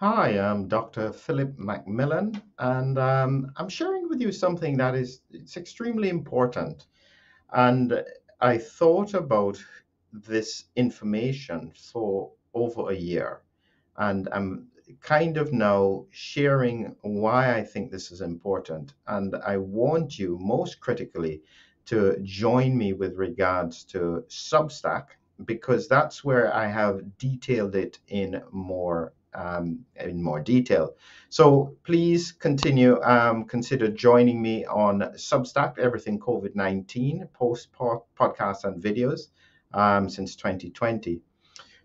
Hi, I'm Dr. Philip McMillan, and um, I'm sharing with you something that is it's extremely important. And I thought about this information for over a year, and I'm kind of now sharing why I think this is important. And I want you, most critically, to join me with regards to Substack, because that's where I have detailed it in more um, in more detail. So please continue, um, consider joining me on Substack, Everything COVID 19, post podcasts and videos um, since 2020.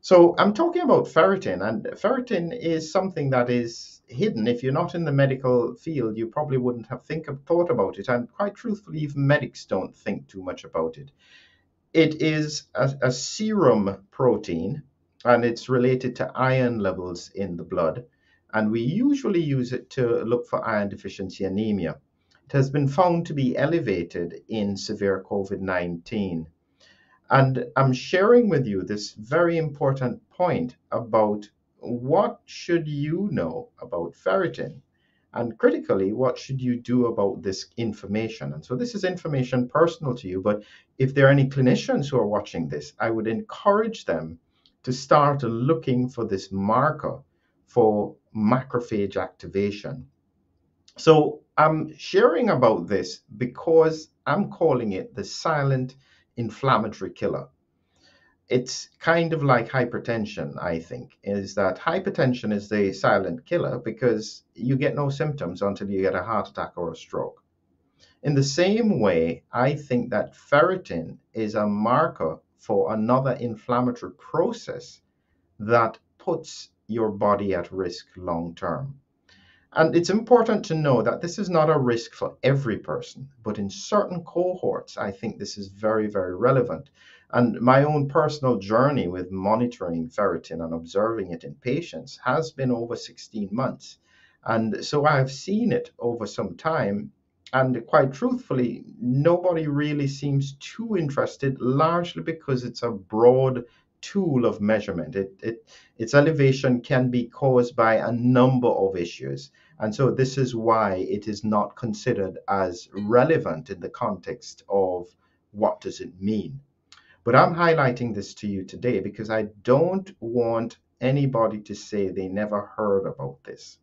So I'm talking about ferritin, and ferritin is something that is hidden. If you're not in the medical field, you probably wouldn't have think of, thought about it. And quite truthfully, even medics don't think too much about it. It is a, a serum protein and it's related to iron levels in the blood. And we usually use it to look for iron deficiency anemia. It has been found to be elevated in severe COVID 19. And I'm sharing with you this very important point about what should you know about ferritin? And critically, what should you do about this information? And so this is information personal to you, but if there are any clinicians who are watching this, I would encourage them to start looking for this marker for macrophage activation. So I'm sharing about this because I'm calling it the silent inflammatory killer. It's kind of like hypertension, I think, is that hypertension is the silent killer because you get no symptoms until you get a heart attack or a stroke. In the same way, I think that ferritin is a marker for another inflammatory process that puts your body at risk long term. And it's important to know that this is not a risk for every person, but in certain cohorts, I think this is very, very relevant. And my own personal journey with monitoring ferritin and observing it in patients has been over 16 months. And so I have seen it over some time and quite truthfully, nobody really seems too interested, largely because it's a broad tool of measurement. It, it, its elevation can be caused by a number of issues. And so this is why it is not considered as relevant in the context of what does it mean. But I'm highlighting this to you today because I don't want anybody to say they never heard about this.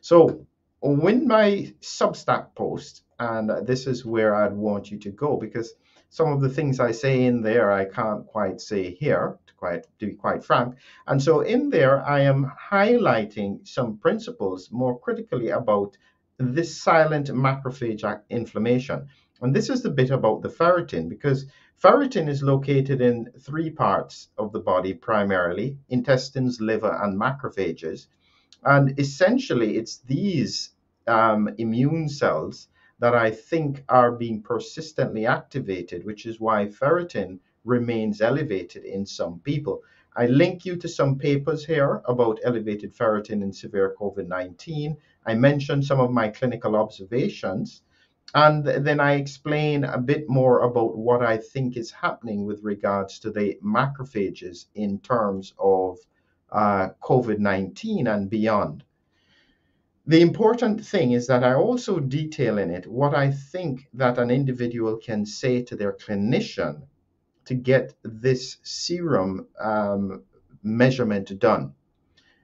So when my Substack post, and this is where I'd want you to go because some of the things I say in there I can't quite say here, to quite to be quite frank. And so in there I am highlighting some principles more critically about this silent macrophage inflammation. And this is the bit about the ferritin because ferritin is located in three parts of the body primarily intestines, liver, and macrophages. And essentially, it's these um, immune cells that I think are being persistently activated, which is why ferritin remains elevated in some people. I link you to some papers here about elevated ferritin in severe COVID 19. I mentioned some of my clinical observations. And then I explain a bit more about what I think is happening with regards to the macrophages in terms of uh, COVID 19 and beyond. The important thing is that I also detail in it what I think that an individual can say to their clinician to get this serum um, measurement done.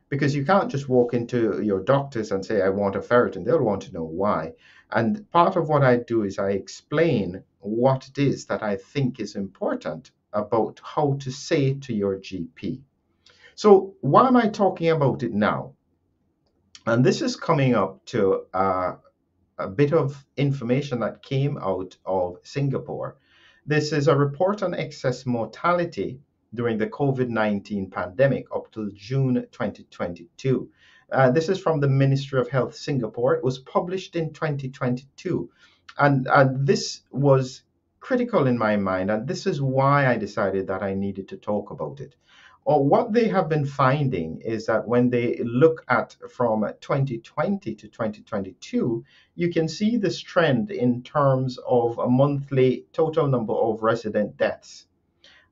Because you can't just walk into your doctors and say, I want a ferritin. They'll want to know why. And part of what I do is I explain what it is that I think is important about how to say to your GP. So, why am I talking about it now? And this is coming up to uh, a bit of information that came out of Singapore. This is a report on excess mortality during the COVID 19 pandemic up to June 2022. Uh, this is from the Ministry of Health Singapore. It was published in 2022. And, and this was critical in my mind. And this is why I decided that I needed to talk about it or what they have been finding is that when they look at from 2020 to 2022, you can see this trend in terms of a monthly total number of resident deaths.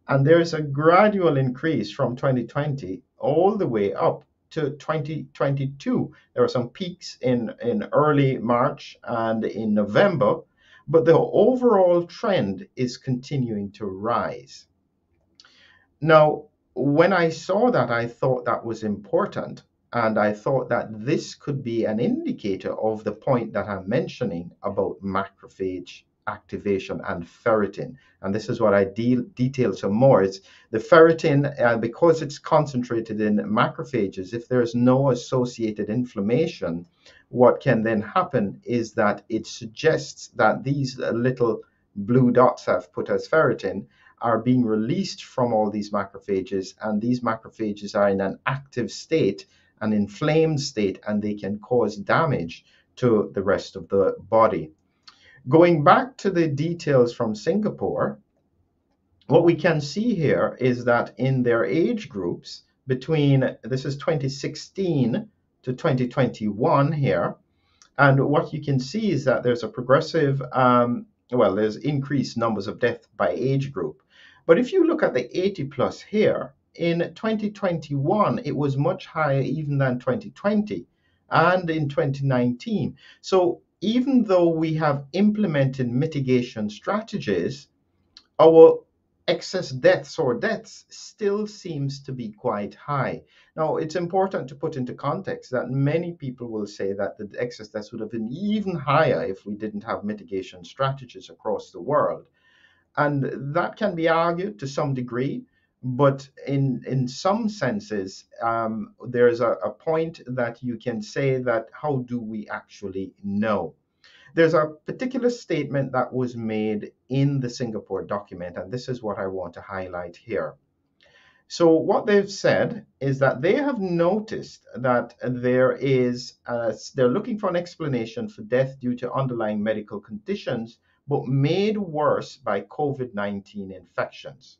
And there's a gradual increase from 2020 all the way up to 2022. There were some peaks in, in early March and in November, but the overall trend is continuing to rise. Now, when I saw that, I thought that was important. And I thought that this could be an indicator of the point that I'm mentioning about macrophage activation and ferritin. And this is what I de- detail some more. It's the ferritin, uh, because it's concentrated in macrophages, if there's no associated inflammation, what can then happen is that it suggests that these little blue dots I've put as ferritin are being released from all these macrophages, and these macrophages are in an active state, an inflamed state, and they can cause damage to the rest of the body. Going back to the details from Singapore, what we can see here is that in their age groups between this is 2016 to 2021 here, and what you can see is that there's a progressive, um, well, there's increased numbers of death by age group. But if you look at the 80 plus here, in 2021, it was much higher even than 2020 and in 2019. So even though we have implemented mitigation strategies, our excess deaths or deaths still seems to be quite high. Now, it's important to put into context that many people will say that the excess deaths would have been even higher if we didn't have mitigation strategies across the world. And that can be argued to some degree, but in in some senses, um, there's a, a point that you can say that how do we actually know? There's a particular statement that was made in the Singapore document, and this is what I want to highlight here. So, what they've said is that they have noticed that there is, a, they're looking for an explanation for death due to underlying medical conditions but made worse by COVID 19 infections.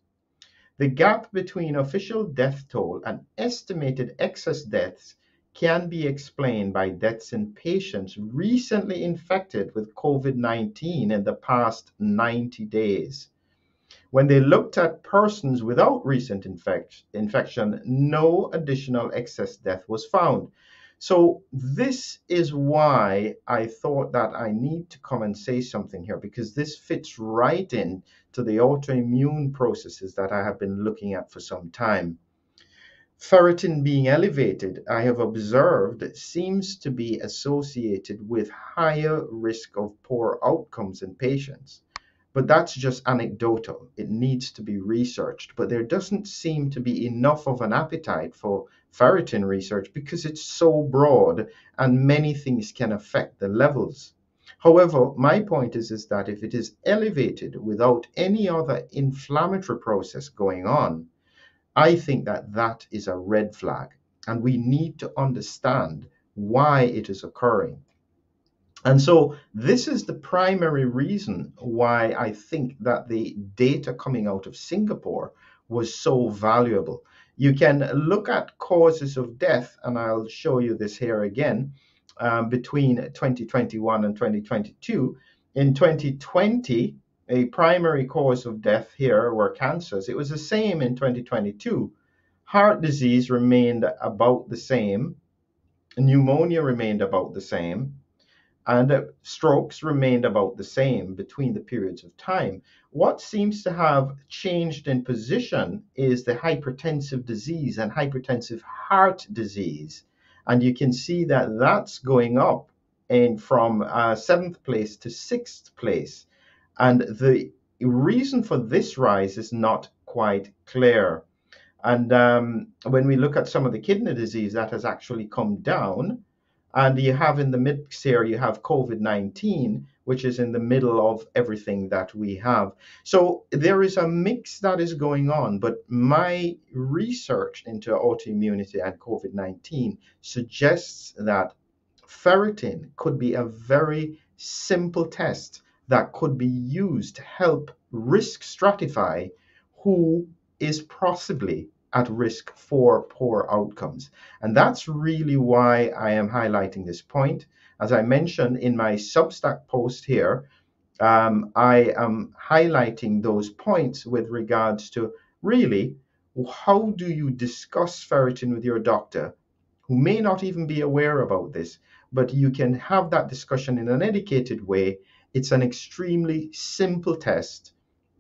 The gap between official death toll and estimated excess deaths can be explained by deaths in patients recently infected with COVID 19 in the past 90 days. When they looked at persons without recent infect- infection, no additional excess death was found. So this is why I thought that I need to come and say something here because this fits right in to the autoimmune processes that I have been looking at for some time. Ferritin being elevated, I have observed, seems to be associated with higher risk of poor outcomes in patients. But that's just anecdotal. It needs to be researched. But there doesn't seem to be enough of an appetite for ferritin research because it's so broad and many things can affect the levels. However, my point is, is that if it is elevated without any other inflammatory process going on, I think that that is a red flag. And we need to understand why it is occurring. And so, this is the primary reason why I think that the data coming out of Singapore was so valuable you can look at causes of death, and I'll show you this here again, um, between 2021 and 2022. In 2020, a primary cause of death here were cancers. It was the same in 2022. Heart disease remained about the same, pneumonia remained about the same, and strokes remained about the same between the periods of time. What seems to have changed in position is the hypertensive disease and hypertensive heart disease. And you can see that that's going up in from uh, seventh place to sixth place. And the reason for this rise is not quite clear. And um, when we look at some of the kidney disease, that has actually come down. And you have in the mix here, you have COVID 19, which is in the middle of everything that we have. So there is a mix that is going on, but my research into autoimmunity and COVID 19 suggests that ferritin could be a very simple test that could be used to help risk stratify who is possibly at risk for poor outcomes. And that's really why I am highlighting this point. As I mentioned in my Substack post here, um, I am highlighting those points with regards to really how do you discuss ferritin with your doctor? who may not even be aware about this, but you can have that discussion in an educated way. It's an extremely simple test.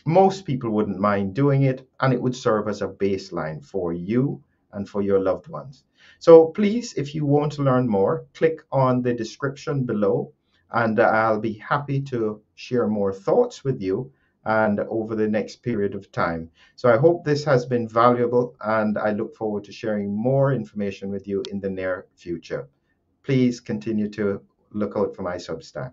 Most people wouldn't mind doing it, and it would serve as a baseline for you and for your loved ones. So please, if you want to learn more, click on the description below, and I'll be happy to share more thoughts with you and over the next period of time. So I hope this has been valuable and I look forward to sharing more information with you in the near future. Please continue to look out for my Substack.